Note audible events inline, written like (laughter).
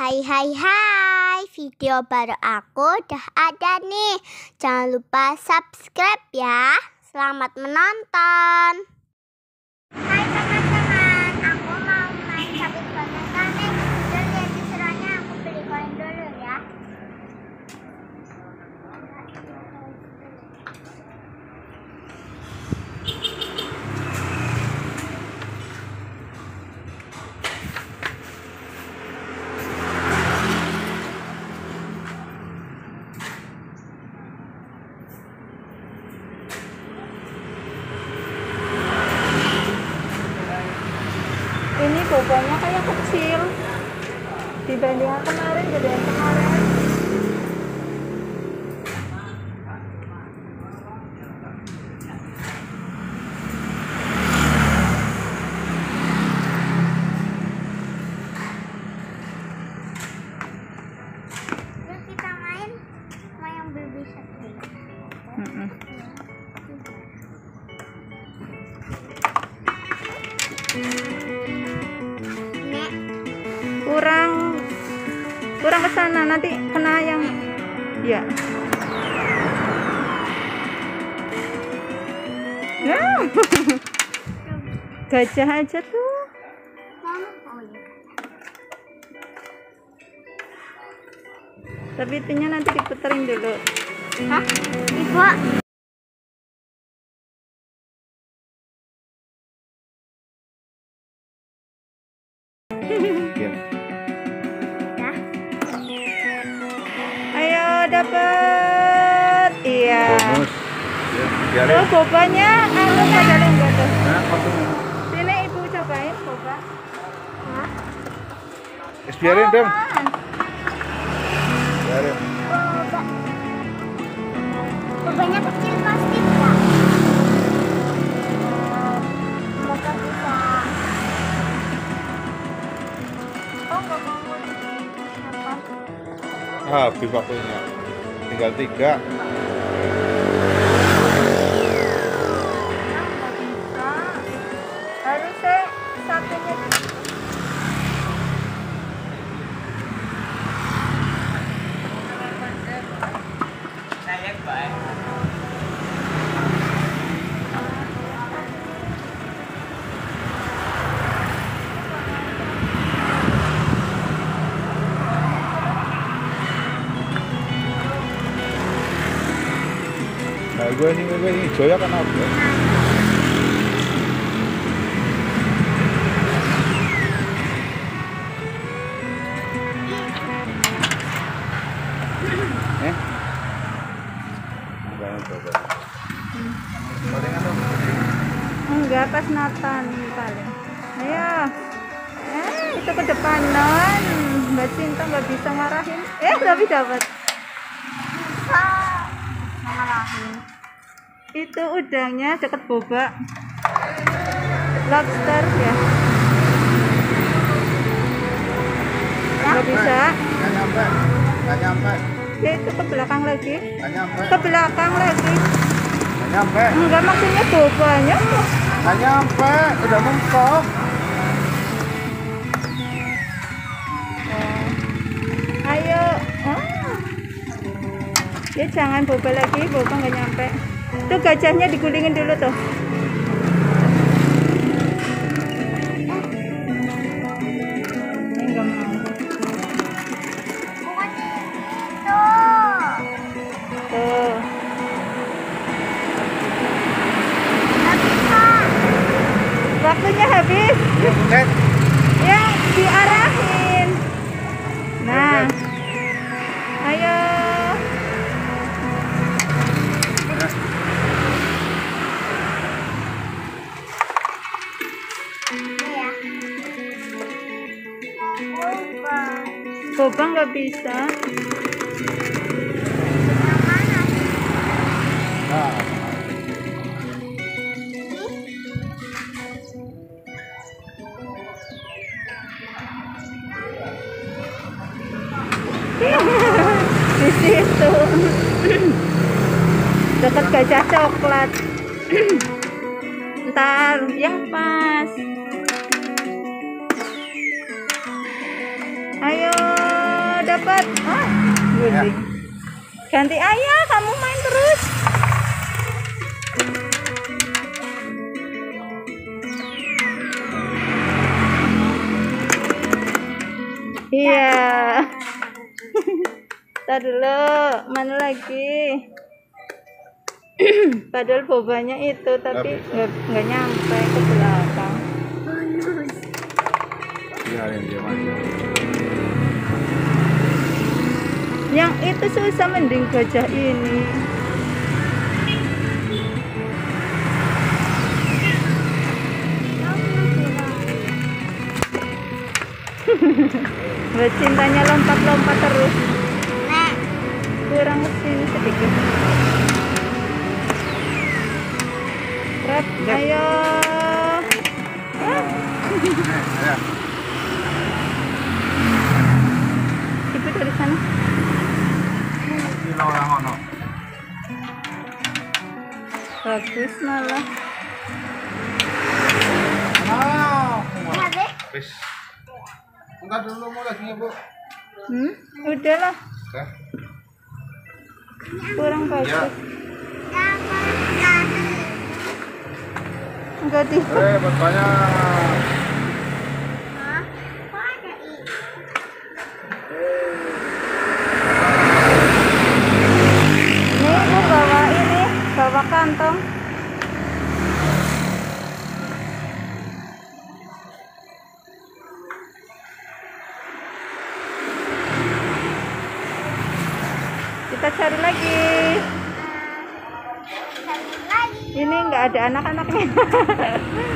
Hai hai hai, video baru aku udah ada nih. Jangan lupa subscribe ya. Selamat menonton. Hai teman-teman, aku mau main sabit boneka nih. Dan lihat disuruhnya aku beli koin dulu ya. ini bobanya kayak kecil. Dibanding yang kemarin. Gede yang kemarin Yuk ke sana nanti kena yang ya Ya. (laughs) gajah aja tuh tapi itunya nanti diputerin dulu Hah? Ibu, ayo dapet iya Bonus. Ya, biarin. Tuh bobanya anu enggak tuh Nah, kosong. sini ibu cobain boba? Es biarin dong. Biarin. Boba. Bobanya kecil pasti ya. Oh? Habis waktunya. Galdica. Gue ini gue ini ya kan? Eh? Jangan coba. Gorengan dong. enggak pas Nathan paling ayo eh itu ke depanan Mbak Cinta nggak bisa ngarahin eh tapi dapat Bisa. Ngarahin. Itu udangnya deket boba lobster ya nggak bisa Nggak nyampe. Nggak nyampe. ya itu ke belakang lagi Nggak nyampe. ke belakang lagi Nggak nyampe. enggak maksudnya bobanya Nggak nyampe. Udah mentok. ayo oh. ya jangan boba lagi boba nggak nyampe tuh gajahnya digulingin dulu tuh. Waktunya habis. Ya nggak bisa? Di situ. Dekat gajah coklat. Ntar yang pas ayo dapat. Ah, guling. Ganti ayah, kamu main terus. Iya. (laughs) Tadi dulu, mana lagi? (clears throat) Padahal bobanya itu, tapi nggak nggak nyampe ke belakang. Biarin dia maju. Yang itu susah mending gajah ini. (laughs) Mbak cintanya lompat-lompat terus. Nek, Kurang ke sini sedikit. Rep, ayo. Ah, (laughs) Bagus malah. Ah, lihat deh. Wis. Entar dulu mau lagi Bu. Hmm, udahlah. Oke. Kurang Ya. bagus. Enggak di. Eh, banyak. Cari lagi. Ini nggak ada anak-anaknya. (laughs)